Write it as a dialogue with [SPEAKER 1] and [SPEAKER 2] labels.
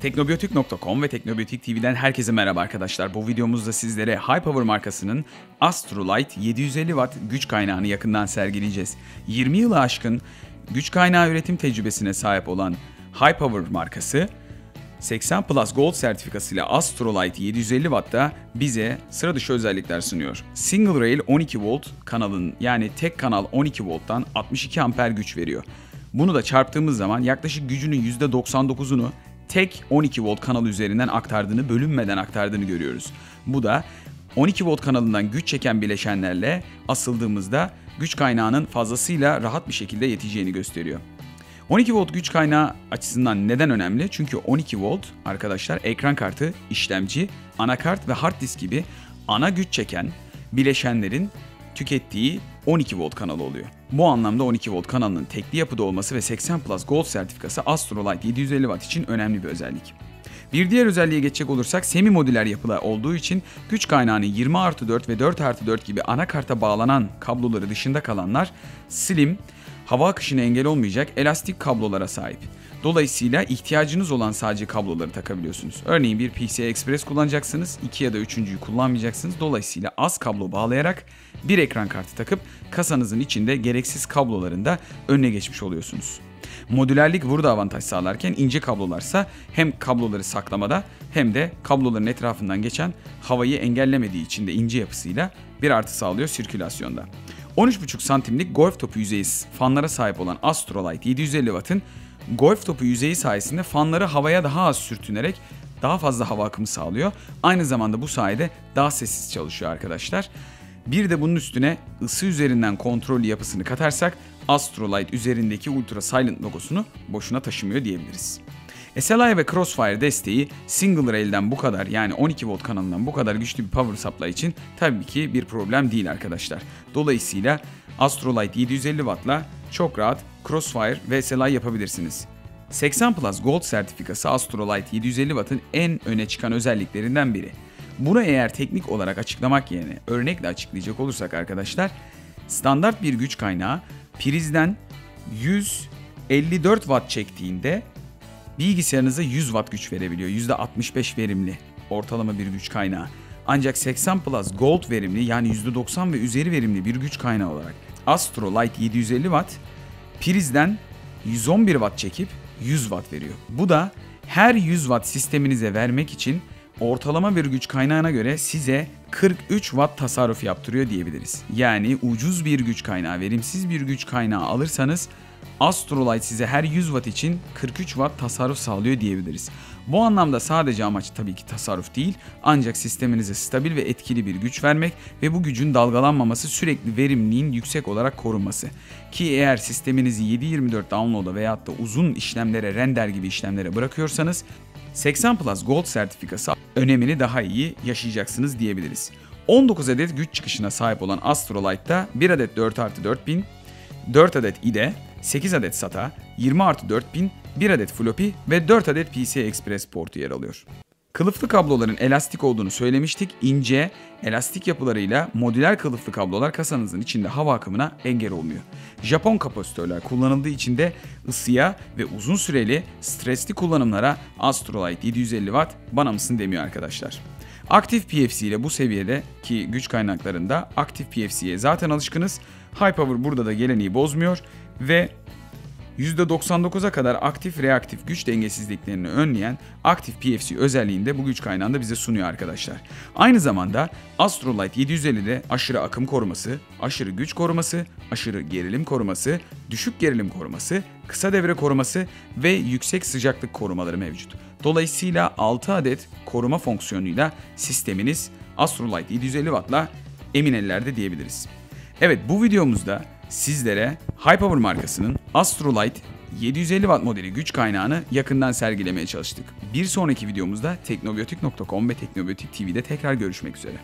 [SPEAKER 1] Teknobiyotik.com ve Teknobiyotik TV'den herkese merhaba arkadaşlar. Bu videomuzda sizlere High Power markasının Astrolight 750 Watt güç kaynağını yakından sergileyeceğiz. 20 yılı aşkın güç kaynağı üretim tecrübesine sahip olan High Power markası 80 Plus Gold sertifikasıyla Astrolight 750 Watt'ta bize sıra dışı özellikler sunuyor. Single Rail 12 volt kanalın yani tek kanal 12 volttan 62 amper güç veriyor. Bunu da çarptığımız zaman yaklaşık gücünün %99'unu tek 12 volt kanal üzerinden aktardığını, bölünmeden aktardığını görüyoruz. Bu da 12 volt kanalından güç çeken bileşenlerle asıldığımızda güç kaynağının fazlasıyla rahat bir şekilde yeteceğini gösteriyor. 12 volt güç kaynağı açısından neden önemli? Çünkü 12 volt arkadaşlar ekran kartı, işlemci, anakart ve hard disk gibi ana güç çeken bileşenlerin tükettiği 12 volt kanalı oluyor. Bu anlamda 12 volt kanalının tekli yapıda olması ve 80 Plus Gold sertifikası Astrolight 750 Watt için önemli bir özellik. Bir diğer özelliğe geçecek olursak semi modüler yapıda olduğu için güç kaynağını 20 artı 4 ve 4 artı 4 gibi anakarta bağlanan kabloları dışında kalanlar slim, hava akışına engel olmayacak elastik kablolara sahip. Dolayısıyla ihtiyacınız olan sadece kabloları takabiliyorsunuz. Örneğin bir PCI Express kullanacaksınız, 2 ya da 3.'yü kullanmayacaksınız. Dolayısıyla az kablo bağlayarak bir ekran kartı takıp kasanızın içinde gereksiz kabloların da önüne geçmiş oluyorsunuz. Modülerlik burada avantaj sağlarken ince kablolarsa hem kabloları saklamada hem de kabloların etrafından geçen havayı engellemediği için de ince yapısıyla bir artı sağlıyor sirkülasyonda. 13,5 santimlik golf topu yüzeyi fanlara sahip olan Astrolight 750 Watt'ın golf topu yüzeyi sayesinde fanları havaya daha az sürtünerek daha fazla hava akımı sağlıyor. Aynı zamanda bu sayede daha sessiz çalışıyor arkadaşlar. Bir de bunun üstüne ısı üzerinden kontrol yapısını katarsak Astrolight üzerindeki Ultra Silent logosunu boşuna taşımıyor diyebiliriz. SLI ve Crossfire desteği single rail'den bu kadar yani 12 volt kanalından bu kadar güçlü bir power supply için tabii ki bir problem değil arkadaşlar. Dolayısıyla Astrolight 750 wattla çok rahat Crossfire ve SLI yapabilirsiniz. 80 Plus Gold sertifikası Astrolight 750 Watt'ın en öne çıkan özelliklerinden biri. Bunu eğer teknik olarak açıklamak yerine örnekle açıklayacak olursak arkadaşlar, standart bir güç kaynağı prizden 154 watt çektiğinde bilgisayarınıza 100 watt güç verebiliyor. %65 verimli ortalama bir güç kaynağı. Ancak 80 Plus Gold verimli yani %90 ve üzeri verimli bir güç kaynağı olarak Astro Light 750 watt prizden 111 watt çekip 100 watt veriyor. Bu da her 100 watt sisteminize vermek için ortalama bir güç kaynağına göre size 43 watt tasarruf yaptırıyor diyebiliriz. Yani ucuz bir güç kaynağı, verimsiz bir güç kaynağı alırsanız Astrolight size her 100 watt için 43 watt tasarruf sağlıyor diyebiliriz. Bu anlamda sadece amaç tabii ki tasarruf değil ancak sisteminize stabil ve etkili bir güç vermek ve bu gücün dalgalanmaması sürekli verimliliğin yüksek olarak korunması. Ki eğer sisteminizi 7/24 download'a veyahut da uzun işlemlere render gibi işlemlere bırakıyorsanız 80 Plus Gold sertifikası önemini daha iyi yaşayacaksınız diyebiliriz. 19 adet güç çıkışına sahip olan Astrolight'ta 1 adet 4 artı 4000, 4 adet IDE, 8 adet SATA, 20 artı 4000, 1 adet floppy ve 4 adet PCI Express portu yer alıyor. Kılıflı kabloların elastik olduğunu söylemiştik. İnce, elastik yapılarıyla modüler kılıflı kablolar kasanızın içinde hava akımına engel olmuyor. Japon kapasitörler kullanıldığı için de ısıya ve uzun süreli stresli kullanımlara Astrolight 750 Watt bana mısın demiyor arkadaşlar. Aktif PFC ile bu seviyede ki güç kaynaklarında aktif PFC'ye zaten alışkınız. High Power burada da geleneği bozmuyor ve %99'a kadar aktif reaktif güç dengesizliklerini önleyen aktif PFC özelliğinde bu güç kaynağında bize sunuyor arkadaşlar. Aynı zamanda Astrolight 750'de aşırı akım koruması, aşırı güç koruması, aşırı gerilim koruması, düşük gerilim koruması, kısa devre koruması ve yüksek sıcaklık korumaları mevcut. Dolayısıyla 6 adet koruma fonksiyonuyla sisteminiz Astrolight 750 Watt'la emin ellerde diyebiliriz. Evet bu videomuzda sizlere Hypower markasının Astrolight 750 Watt modeli güç kaynağını yakından sergilemeye çalıştık. Bir sonraki videomuzda teknobiyotik.com ve Teknobiyotik TV'de tekrar görüşmek üzere.